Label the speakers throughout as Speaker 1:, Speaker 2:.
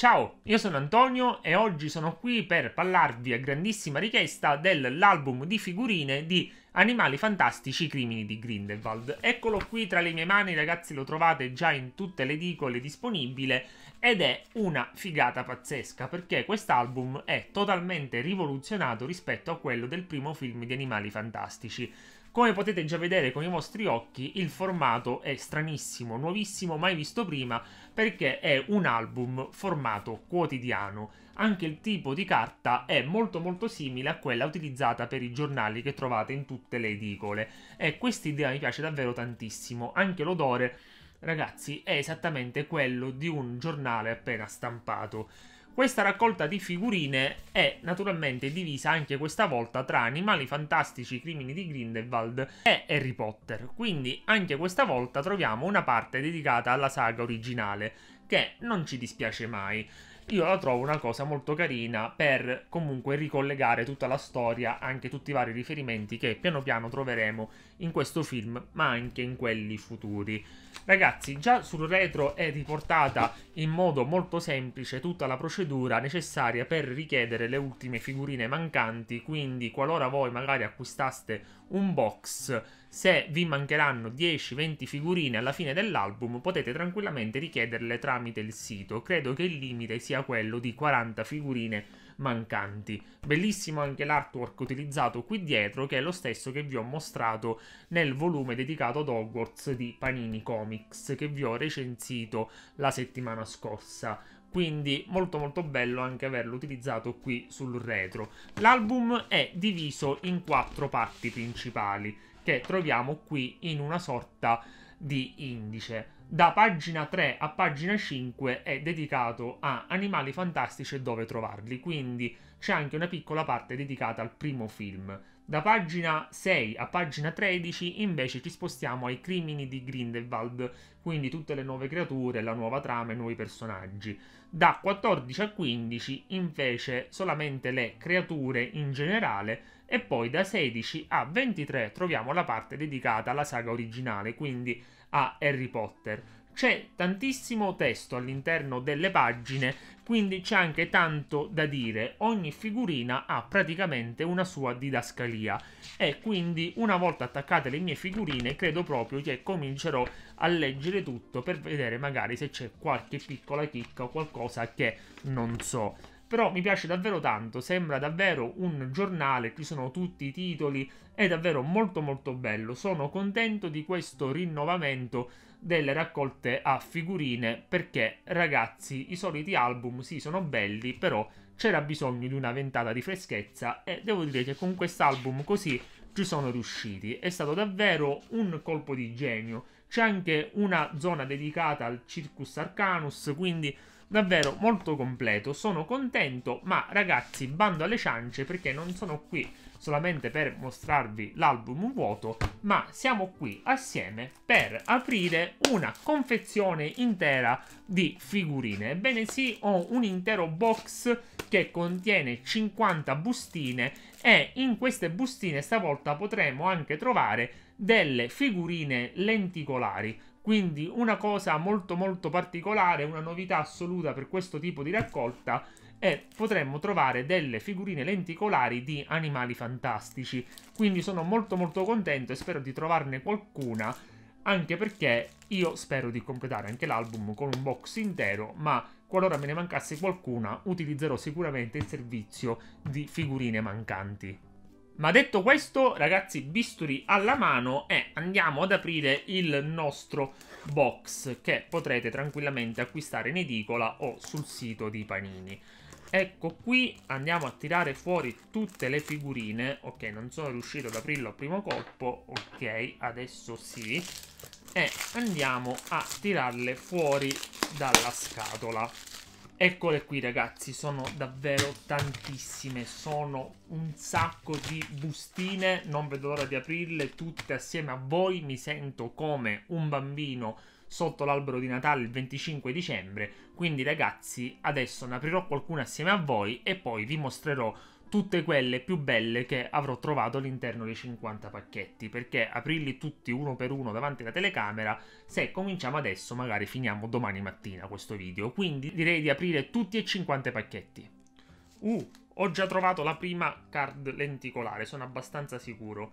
Speaker 1: Ciao, io sono Antonio e oggi sono qui per parlarvi a grandissima richiesta dell'album di figurine di Animali Fantastici Crimini di Grindelwald. Eccolo qui tra le mie mani, ragazzi, lo trovate già in tutte le edicole disponibile ed è una figata pazzesca perché quest'album è totalmente rivoluzionato rispetto a quello del primo film di Animali Fantastici. Come potete già vedere con i vostri occhi, il formato è stranissimo, nuovissimo, mai visto prima, perché è un album formato quotidiano. Anche il tipo di carta è molto molto simile a quella utilizzata per i giornali che trovate in tutte le edicole. E questa idea mi piace davvero tantissimo, anche l'odore, ragazzi, è esattamente quello di un giornale appena stampato. Questa raccolta di figurine è naturalmente divisa anche questa volta tra Animali Fantastici, Crimini di Grindelwald e Harry Potter, quindi anche questa volta troviamo una parte dedicata alla saga originale, che non ci dispiace mai io la trovo una cosa molto carina per comunque ricollegare tutta la storia, anche tutti i vari riferimenti che piano piano troveremo in questo film, ma anche in quelli futuri. Ragazzi, già sul retro è riportata in modo molto semplice tutta la procedura necessaria per richiedere le ultime figurine mancanti, quindi qualora voi magari acquistaste un box se vi mancheranno 10-20 figurine alla fine dell'album potete tranquillamente richiederle tramite il sito. Credo che il limite sia quello di 40 figurine mancanti. Bellissimo anche l'artwork utilizzato qui dietro che è lo stesso che vi ho mostrato nel volume dedicato ad Hogwarts di Panini Comics che vi ho recensito la settimana scorsa quindi molto molto bello anche averlo utilizzato qui sul retro. L'album è diviso in quattro parti principali che troviamo qui in una sorta di indice. Da pagina 3 a pagina 5 è dedicato a animali fantastici e dove trovarli, quindi c'è anche una piccola parte dedicata al primo film. Da pagina 6 a pagina 13 invece ci spostiamo ai crimini di Grindelwald, quindi tutte le nuove creature, la nuova trama e nuovi personaggi. Da 14 a 15 invece solamente le creature in generale e poi da 16 a 23 troviamo la parte dedicata alla saga originale, quindi a Harry Potter. C'è tantissimo testo all'interno delle pagine, quindi c'è anche tanto da dire. Ogni figurina ha praticamente una sua didascalia e quindi una volta attaccate le mie figurine credo proprio che comincerò a leggere tutto per vedere magari se c'è qualche piccola chicca o qualcosa che non so. Però mi piace davvero tanto, sembra davvero un giornale, ci sono tutti i titoli, è davvero molto molto bello. Sono contento di questo rinnovamento delle raccolte a figurine perché ragazzi i soliti album sì sono belli però c'era bisogno di una ventata di freschezza e devo dire che con quest'album così ci sono riusciti è stato davvero un colpo di genio c'è anche una zona dedicata al Circus Arcanus quindi davvero molto completo. Sono contento, ma ragazzi, bando alle ciance perché non sono qui solamente per mostrarvi l'album vuoto, ma siamo qui assieme per aprire una confezione intera di figurine. Ebbene sì, ho un intero box che contiene 50 bustine e in queste bustine stavolta potremo anche trovare delle figurine lenticolari quindi una cosa molto molto particolare, una novità assoluta per questo tipo di raccolta e potremmo trovare delle figurine lenticolari di animali fantastici. Quindi sono molto molto contento e spero di trovarne qualcuna, anche perché io spero di completare anche l'album con un box intero, ma qualora me ne mancasse qualcuna utilizzerò sicuramente il servizio di figurine mancanti. Ma detto questo, ragazzi, bisturi alla mano e andiamo ad aprire il nostro box che potrete tranquillamente acquistare in edicola o sul sito di Panini. Ecco qui andiamo a tirare fuori tutte le figurine. Ok, non sono riuscito ad aprirlo a primo colpo. Ok, adesso sì. E andiamo a tirarle fuori dalla scatola. Eccole qui ragazzi, sono davvero tantissime, sono un sacco di bustine, non vedo l'ora di aprirle tutte assieme a voi, mi sento come un bambino sotto l'albero di Natale il 25 dicembre, quindi ragazzi adesso ne aprirò qualcuna assieme a voi e poi vi mostrerò tutte quelle più belle che avrò trovato all'interno dei 50 pacchetti, perché aprirli tutti uno per uno davanti alla telecamera, se cominciamo adesso magari finiamo domani mattina questo video, quindi direi di aprire tutti e 50 pacchetti. Uh, ho già trovato la prima card lenticolare, sono abbastanza sicuro.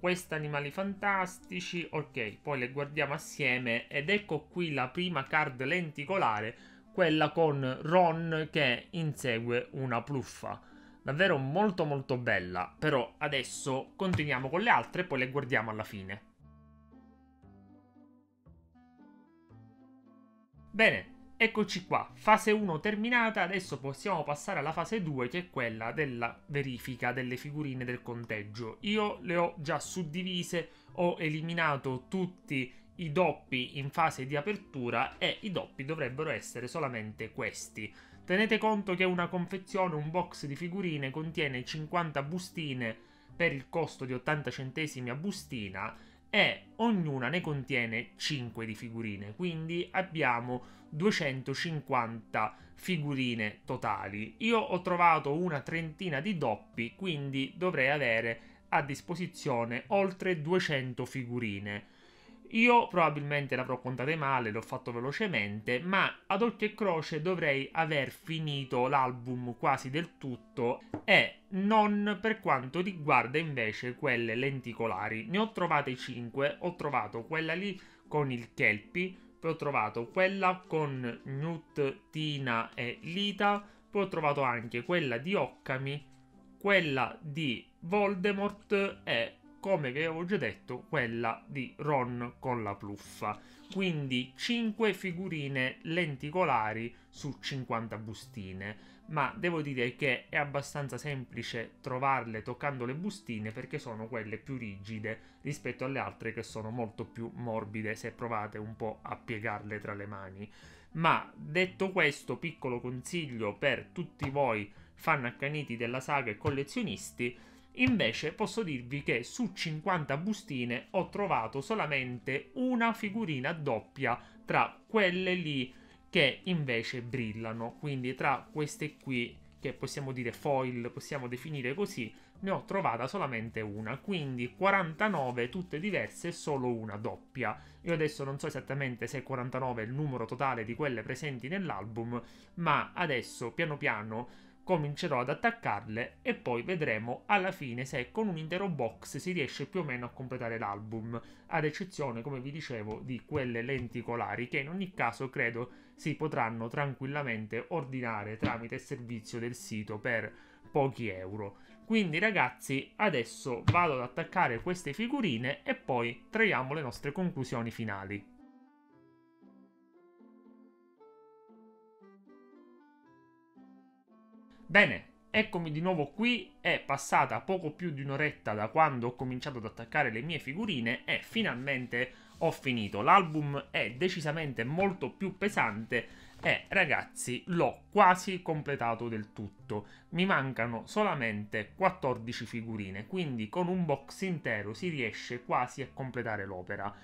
Speaker 1: Questa animali fantastici, ok, poi le guardiamo assieme ed ecco qui la prima card lenticolare, quella con Ron che insegue una pluffa davvero molto molto bella, però adesso continuiamo con le altre e poi le guardiamo alla fine. Bene, eccoci qua, fase 1 terminata, adesso possiamo passare alla fase 2 che è quella della verifica delle figurine del conteggio. Io le ho già suddivise, ho eliminato tutti i doppi in fase di apertura e i doppi dovrebbero essere solamente questi. Tenete conto che una confezione, un box di figurine contiene 50 bustine per il costo di 80 centesimi a bustina e ognuna ne contiene 5 di figurine, quindi abbiamo 250 figurine totali. Io ho trovato una trentina di doppi, quindi dovrei avere a disposizione oltre 200 figurine. Io probabilmente l'avrò contate male, l'ho fatto velocemente, ma ad occhio e croce dovrei aver finito l'album quasi del tutto e non per quanto riguarda invece quelle lenticolari. Ne ho trovate 5, ho trovato quella lì con il Kelpie, poi ho trovato quella con Newt, Tina e Lita, poi ho trovato anche quella di Occami, quella di Voldemort e come vi avevo già detto, quella di Ron con la pluffa. Quindi 5 figurine lenticolari su 50 bustine. Ma devo dire che è abbastanza semplice trovarle toccando le bustine perché sono quelle più rigide rispetto alle altre che sono molto più morbide se provate un po' a piegarle tra le mani. Ma detto questo, piccolo consiglio per tutti voi fan accaniti della saga e collezionisti, Invece posso dirvi che su 50 bustine ho trovato solamente una figurina doppia tra quelle lì che invece brillano. Quindi tra queste qui, che possiamo dire foil, possiamo definire così, ne ho trovata solamente una. Quindi 49 tutte diverse, solo una doppia. Io adesso non so esattamente se 49 è il numero totale di quelle presenti nell'album, ma adesso piano piano comincerò ad attaccarle e poi vedremo alla fine se con un intero box si riesce più o meno a completare l'album, ad eccezione, come vi dicevo, di quelle lenticolari che in ogni caso credo si potranno tranquillamente ordinare tramite il servizio del sito per pochi euro. Quindi ragazzi, adesso vado ad attaccare queste figurine e poi traiamo le nostre conclusioni finali. Bene, eccomi di nuovo qui, è passata poco più di un'oretta da quando ho cominciato ad attaccare le mie figurine e finalmente ho finito. L'album è decisamente molto più pesante e ragazzi l'ho quasi completato del tutto. Mi mancano solamente 14 figurine, quindi con un box intero si riesce quasi a completare l'opera.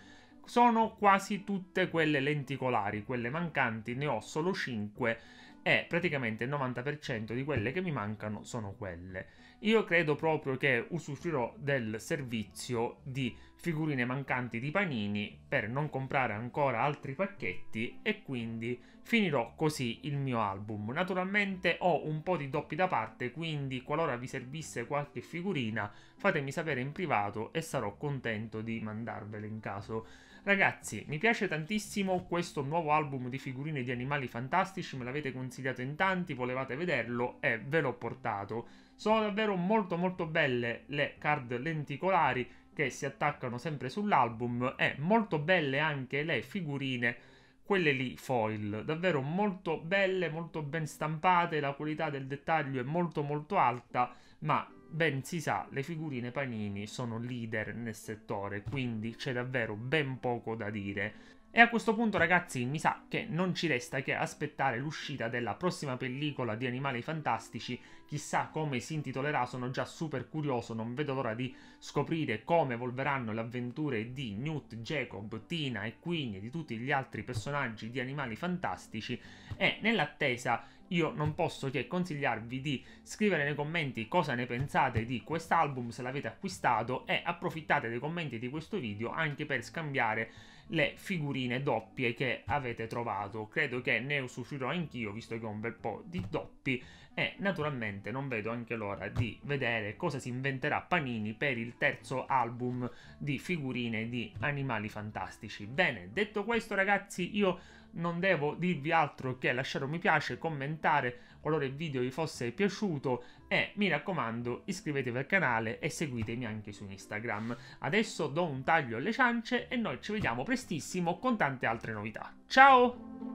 Speaker 1: Sono quasi tutte quelle lenticolari, quelle mancanti ne ho solo 5 e praticamente il 90% di quelle che mi mancano sono quelle. Io credo proprio che usufruirò del servizio di figurine mancanti di panini per non comprare ancora altri pacchetti e quindi finirò così il mio album. Naturalmente ho un po' di doppi da parte, quindi qualora vi servisse qualche figurina fatemi sapere in privato e sarò contento di mandarvele in caso Ragazzi, mi piace tantissimo questo nuovo album di figurine di animali fantastici, me l'avete consigliato in tanti, volevate vederlo e ve l'ho portato. Sono davvero molto molto belle le card lenticolari che si attaccano sempre sull'album e molto belle anche le figurine quelle lì foil, davvero molto belle, molto ben stampate, la qualità del dettaglio è molto molto alta, ma ben si sa, le figurine Panini sono leader nel settore, quindi c'è davvero ben poco da dire. E a questo punto ragazzi mi sa che non ci resta che aspettare l'uscita della prossima pellicola di Animali Fantastici, chissà come si intitolerà, sono già super curioso, non vedo l'ora di scoprire come evolveranno le avventure di Newt, Jacob, Tina e Queenie e di tutti gli altri personaggi di Animali Fantastici e nell'attesa io non posso che consigliarvi di scrivere nei commenti cosa ne pensate di quest'album, se l'avete acquistato e approfittate dei commenti di questo video anche per scambiare le figurine doppie che avete trovato. Credo che ne usufruirò anch'io, visto che ho un bel po' di doppi e naturalmente non vedo anche l'ora di vedere cosa si inventerà Panini per il terzo album di figurine di animali fantastici. Bene, detto questo ragazzi, io non devo dirvi altro che lasciare un mi piace, commentare qualora il video vi fosse piaciuto e mi raccomando iscrivetevi al canale e seguitemi anche su Instagram. Adesso do un taglio alle ciance e noi ci vediamo prestissimo con tante altre novità. Ciao!